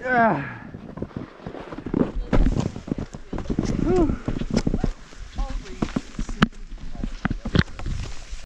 yeah. Whew.